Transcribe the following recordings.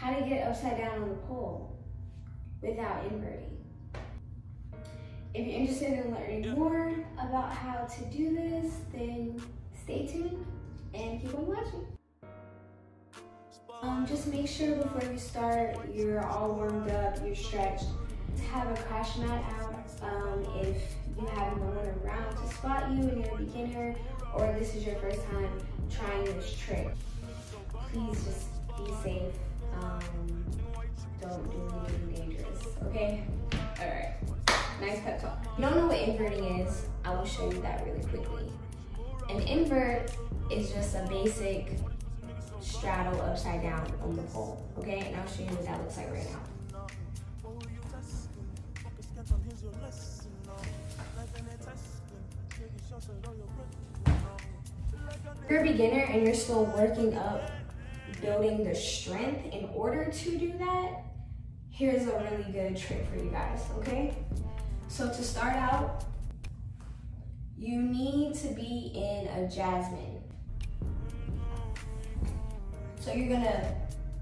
how to get upside down on the pole without inverting. If you're interested in learning more about how to do this, then stay tuned and keep on watching. Um, just make sure before you start, you're all warmed up, you're stretched. Have a crash mat out um, if you have no one around to spot you and you're a beginner or this is your first time trying this trick. Please just be safe. Um, don't do anything dangerous, okay? All right, nice pep talk. You don't know what inverting is, I will show you that really quickly. An invert is just a basic straddle upside down on the pole, okay? And I'll show you what that looks like right now. If you're a beginner and you're still working up building the strength in order to do that, here's a really good trick for you guys, okay? So to start out, you need to be in a jasmine. So you're gonna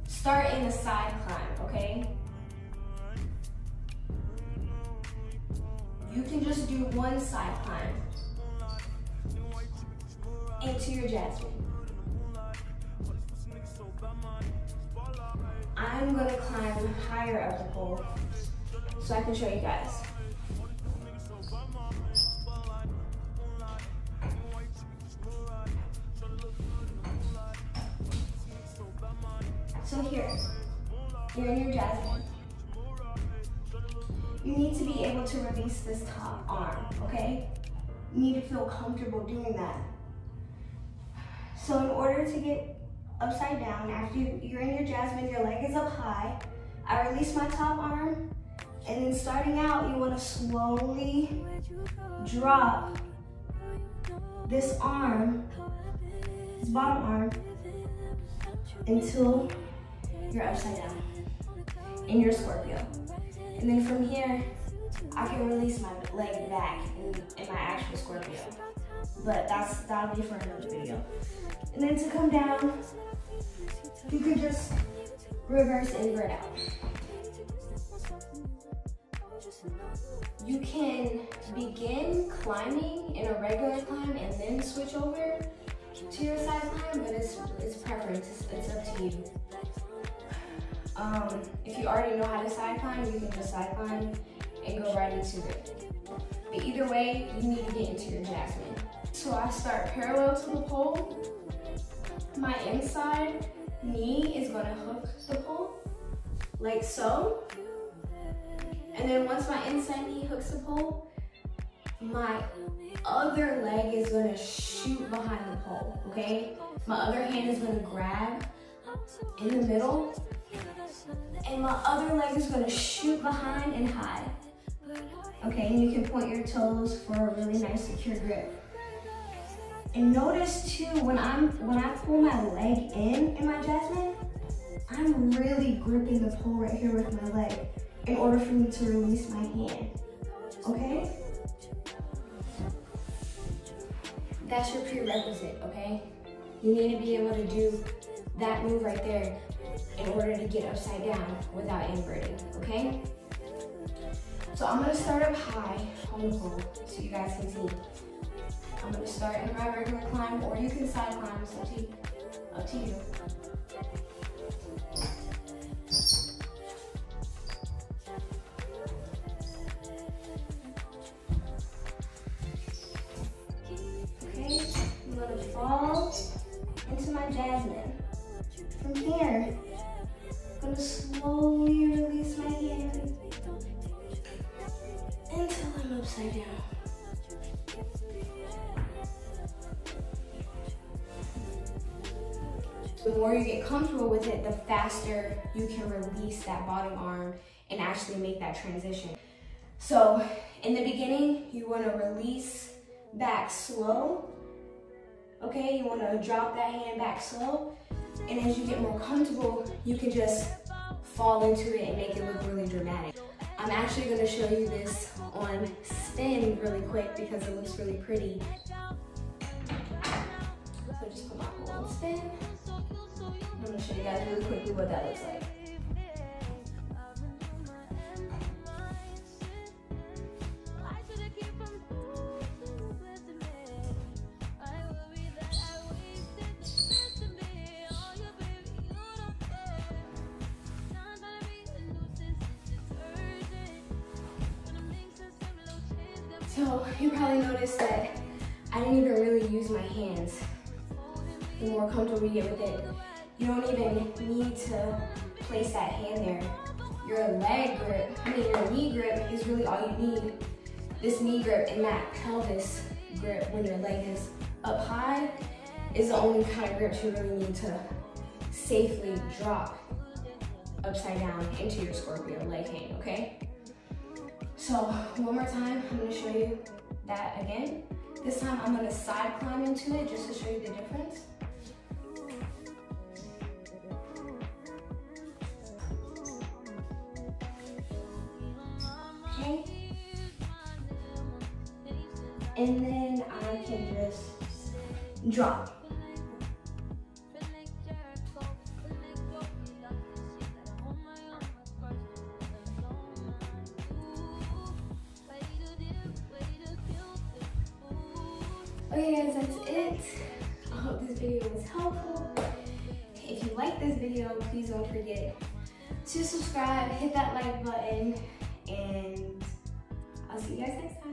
start in a side climb, okay? You can just do one side climb into your jasmine. I'm gonna climb higher up the pole so I can show you guys. So here, you're in your jasmine. You need to be able to release this top arm, okay? You need to feel comfortable doing that. So in order to get upside down, after you're in your jasmine, your leg is up high. I release my top arm, and then starting out, you wanna slowly drop this arm, this bottom arm, until you're upside down in your Scorpio. And then from here, I can release my leg back in, in my actual Scorpio. But that's that'll be for another video. And then to come down, you can just reverse invert out. You can begin climbing in a regular climb and then switch over to your side climb, but it's, it's preference, it's, it's up to you. Um, if you already know how to side climb, you can just side climb and go right into it. But either way, you need to get into your jasmine. So I start parallel to the pole. My inside knee is gonna hook the pole, like so. And then once my inside knee hooks the pole, my other leg is gonna shoot behind the pole, okay? My other hand is gonna grab in the middle, and my other leg is gonna shoot behind and hide. Okay, and you can point your toes for a really nice secure grip. And notice too, when I'm when I pull my leg in in my jasmine, I'm really gripping the pole right here with my leg in order for me to release my hand. Okay? That's your prerequisite, okay? You need to be able to do that move right there in order to get upside down without inverting, okay? So I'm gonna start up high on the pole so you guys can see. I'm gonna start in my regular climb or you can side climb, it's up to you. Up to you. Okay, I'm gonna fall into my jasmine. From here, I'm gonna slowly release my hand until I'm upside down. The more you get comfortable with it, the faster you can release that bottom arm and actually make that transition. So in the beginning, you wanna release back slow. Okay, you wanna drop that hand back slow. And as you get more comfortable, you can just fall into it and make it look really dramatic. I'm actually gonna show you this on spin really quick because it looks really pretty. So just put my on spin going to show you guys really quickly what that looks like. So you probably noticed that I didn't even really use my hands. The more comfortable we get with it, you don't even need to place that hand there. Your leg grip, I mean your knee grip is really all you need. This knee grip and that pelvis grip when your leg is up high is the only kind of grip you really need to safely drop upside down into your scorpio leg hang, okay? So one more time, I'm gonna show you that again. This time I'm gonna side climb into it just to show you the difference. And then I can just drop. Okay guys, that's it. I hope this video was helpful. If you like this video, please don't forget to subscribe, hit that like button, and I'll see you guys next time.